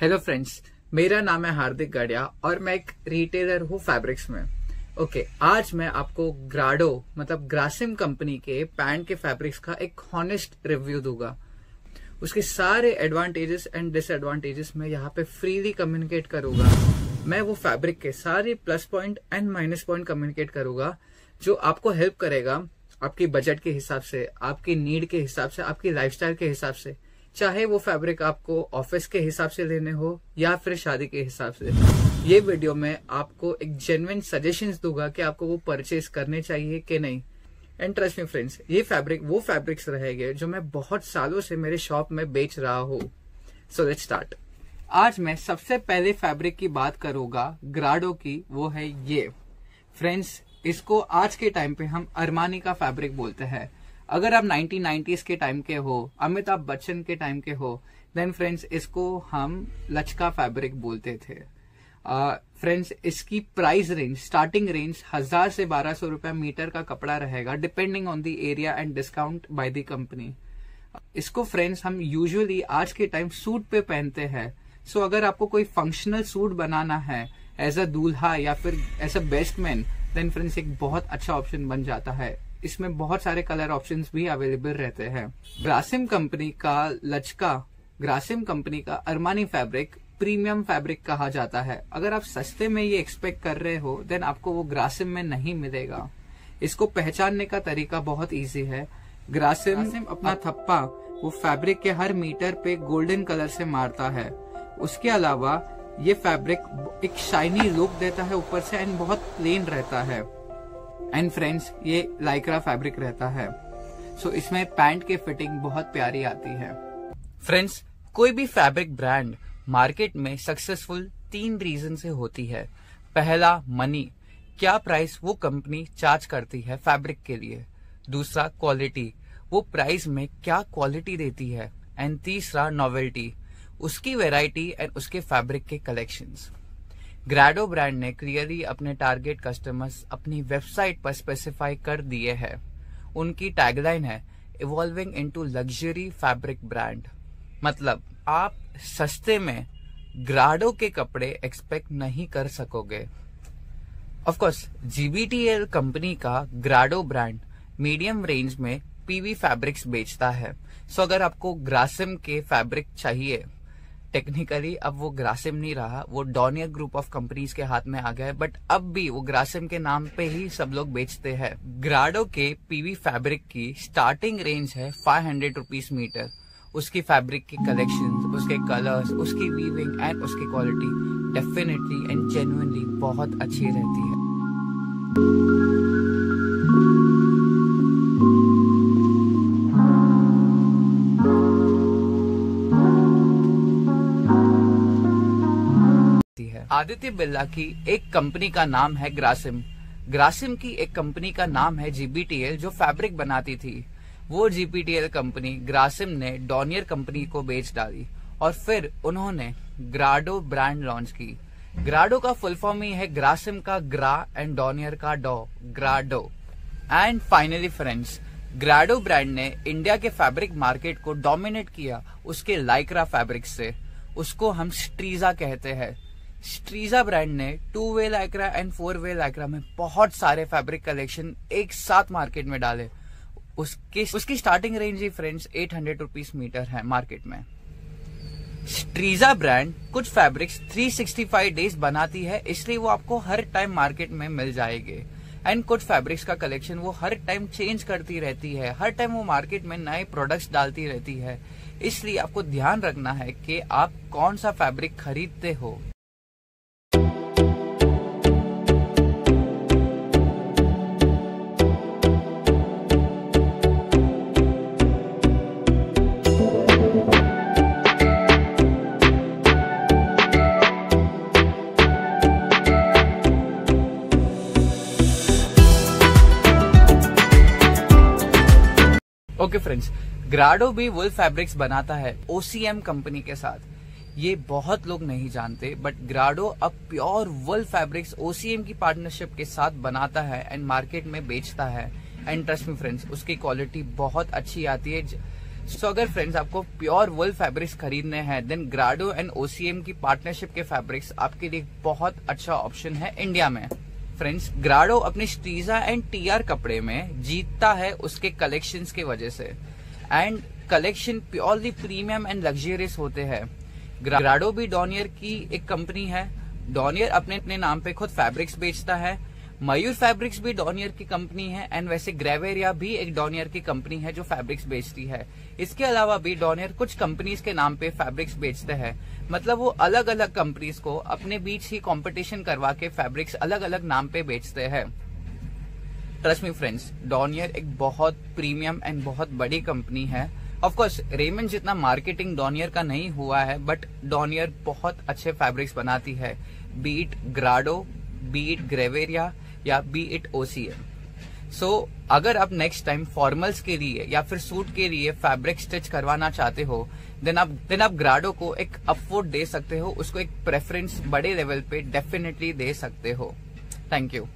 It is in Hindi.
हेलो फ्रेंड्स मेरा नाम है हार्दिक गढ़िया और मैं एक रिटेलर हूँ फैब्रिक्स में। ओके okay, आज मैं आपको ग्राडो मतलब ग्रासिम कंपनी के पैंट के फैब्रिक्स का एक हॉनेस्ट रिव्यू दूँगा। उसके सारे एडवांटेजेस एंड डिसएडवांटेजेस मैं यहाँ पे फ्रीली कम्युनिकेट करूँगा। मैं वो फैब्रिक के सारे plus point and minus point communicate करूँगा जो आपको हेल्प करेगा आपकी बजट के हिसाब से आपकी नीड के हिसाब से आपकी लाइफस्टाइल के हिसाब से। चाहे वो फैब्रिक आपको ऑफ़िस के हिसाब से लेने हो या फिर शादी के हिसाब से। ये वीडियो में आपको एक जेन्युइन सजेशंस दूँगा कि आपको वो परचेज करने चाहिए कि नहीं। एंड ट्रस्ट मी फ्रेंड्स ये फैब्रिक वो फैब्रिक्स रहेंगे जो मैं बहुत सालों से मेरे शॉप में बेच रहा हूँ। सो लेट स्टार्ट आज मैं सबसे पहले फैब्रिक की बात करूँगा ग्राडो की, वो है ये। फ्रेंड्स इसको आज के टाइम पे हम अरमानी का फैब्रिक बोलते हैं। अगर आप 1990s के टाइम के हो अमिताभ बच्चन के टाइम के हो देन फ्रेंड्स इसको हम लचका फैब्रिक बोलते थे। फ्रेंड्स uh, इसकी प्राइस रेंज स्टार्टिंग रेंज हज़ार से बारह सौ रुपया मीटर का कपड़ा रहेगा depending on the area and discount by the company इसको फ्रेंड्स हम यूजुअली आज के टाइम सूट पे पहनते हैं। सो so, अगर आपको कोई फंक्शनल सूट बनाना है एज अ दूल्हा या फिर as a best man then friends एक बहुत अच्छा ऑप्शन बन जाता है। इसमें बहुत सारे कलर ऑप्शंस भी अवेलेबल रहते हैं। ग्रासिम कंपनी का लचका ग्रासिम कंपनी का अरमानी फैब्रिक प्रीमियम फैब्रिक कहा जाता है। अगर आप सस्ते में ये एक्सपेक्ट कर रहे हो देन आपको वो ग्रासिम में नहीं मिलेगा। इसको पहचानने का तरीका बहुत इजी है। ग्रासिम, ग्रासिम अपना थप्पा वो फैब्रिक के हर मीटर पे गोल्डन कलर से मारता है। उसके अलावा ये फैब्रिक एक शाइनी लुक देता है ऊपर से एंड बहुत प्लेन रहता है। एंड फ्रेंड्स ये लाइक्रा फैब्रिक रहता है। सो so, इसमें पैंट की फिटिंग बहुत प्यारी आती है। फ्रेंड्स कोई भी फैब्रिक ब्रांड मार्केट में सक्सेसफुल तीन रीजन से होती है। पहला मनी क्या प्राइस वो कंपनी चार्ज करती है फैब्रिक के लिए? दूसरा क्वालिटी वो प्राइस में क्या क्वालिटी देती है? एंड तीसरा नॉवेल्टी उसकी वेराइटी एंड उसके फैब्रिक के कलेक्शंस ग्राडो ब्रांड ने क्लियरली अपने टारगेट कस्टमर्स अपनी वेबसाइट पर स्पेसिफाई कर दिए हैं। उनकी टैगलाइन है evolving into luxury fabric brand मतलब आप सस्ते में ग्राडो के कपड़े एक्सपेक्ट नहीं कर सकोगे। ऑफकोर्स जीबीटीएल कंपनी का ग्राडो ब्रांड मीडियम रेंज में पीवी फैब्रिक्स बेचता है। सो अगर आपको ग्रासिम के फैब्रिक चाहिए टेक्निकली अब वो ग्रासिम नहीं रहा, वो डोनियर ग्रुप ऑफ़ कंपनीज़ के हाथ में आ गया है बट अब भी वो ग्रासिम के नाम पे ही सब लोग बेचते हैं। ग्राडो के पीवी फैब्रिक की स्टार्टिंग रेंज है फाइव हंड्रेड रुपीज़ मीटर उसकी फैब्रिक की कलेक्शन उसके कलर्स उसकी वीविंग एंड उसकी क्वालिटी डेफिनेटली एंड जेन्युइनली बहुत अच्छी रहती है। आदित्य बिरला की एक कंपनी का नाम है ग्रासिम। ग्रासिम की एक कंपनी का नाम है जीबीटीएल जो फैब्रिक बनाती थी। वो जीपीटीएल कंपनी ग्रासिम ने डॉनियर कंपनी को बेच डाली और फिर उन्होंने ग्राडो ब्रांड लॉन्च की। ग्राडो का फुल फॉर्म ही है ग्रासिम का ग्रा एंड डॉनियर का डॉ, Grado. And finally friends Grado brand ने इंडिया के फैब्रिक मार्केट को डोमिनेट किया उसके लाइक्रा फैब्रिक से। उसको हम स्ट्रीजा कहते हैं। स्ट्रीजा ब्रांड ने two way lycra and four way lycra में बहुत सारे फैब्रिक कलेक्शन एक साथ मार्केट में डाले। उसकी उसकी स्टार्टिंग रेंज ही friends eight hundred rupees metre है मार्केट में। स्ट्रीजा ब्रांड कुछ फैब्रिक्स 365 डेज़ बनाती है, इसलिए वो आपको हर टाइम मार्केट में मिल जाएँगे। एंड कुछ फैब्रिक्स का कलेक्शन वो हर टाइम चेंज करती रहती है, हर टाइम वो मार्केट में नए प्रोडक्ट्स डालती रहती है। इसलिए आपको ध्यान रखना है कि आप कौन सा फैब्रिक खरीदते हो। ओके फ्रेंड्स ग्राडो भी वुल फैब्रिक्स बनाता है ओसीएम कंपनी के साथ। ये बहुत लोग नहीं जानते बट ग्राडो अब प्योर वुल फैब्रिक्स ओसीएम की पार्टनरशिप के साथ बनाता है एंड मार्केट में बेचता है। एंड ट्रस्ट मी फ्रेंड्स उसकी क्वालिटी बहुत अच्छी आती है। सो अगर फ्रेंड्स आपको प्योर वुल फैब्रिक्स खरीदने हैं देन ग्राडो एंड ओसीएम की पार्टनरशिप के फैब्रिक्स आपके लिए बहुत अच्छा ऑप्शन है इंडिया में। फ्रेंड्स ग्राडो अपने स्टीजा एंड टीआर कपड़े में जीतता है उसके कलेक्शन के वजह से। And collection purely premium and luxurious होते हैं। ग्राडो भी डॉनियर की एक कंपनी है। डॉनियर अपने अपने नाम पे खुद फैब्रिक्स बेचता है। मयूर फैब्रिक्स भी डॉनियर की कंपनी है एंड वैसे ग्रेवेरिया भी एक डॉनियर की कंपनी है जो फैब्रिक्स बेचती है। इसके अलावा भी डॉनियर कुछ कंपनीज़ के नाम पे फैब्रिक्स बेचते हैं। मतलब वो अलग अलग कंपनीज़ को अपने बीच ही कंपटीशन करवा के फैब्रिक्स अलग अलग नाम पे बेचते हैं। ट्रस्ट मी फ्रेंड्स डॉनियर एक बहुत प्रीमियम एंड बहुत बड़ी कंपनी है। ऑफकोर्स रेमन जितना मार्केटिंग डॉनियर का नहीं हुआ है बट डॉनियर बहुत अच्छे फैब्रिक्स बनाती है। बीट ग्राडो बीट ग्रेवेरिया या be it O C OCM so अगर आप नेक्स्ट टाइम फॉर्मल्स के लिए या फिर सूट के लिए फैब्रिक स्टिच करवाना चाहते हो देन आप देन आप ग्राडो को एक अफोर्ड दे सकते हो, उसको एक प्रेफरेंस बड़े लेवल पे डेफिनेटली दे सकते हो. Thank you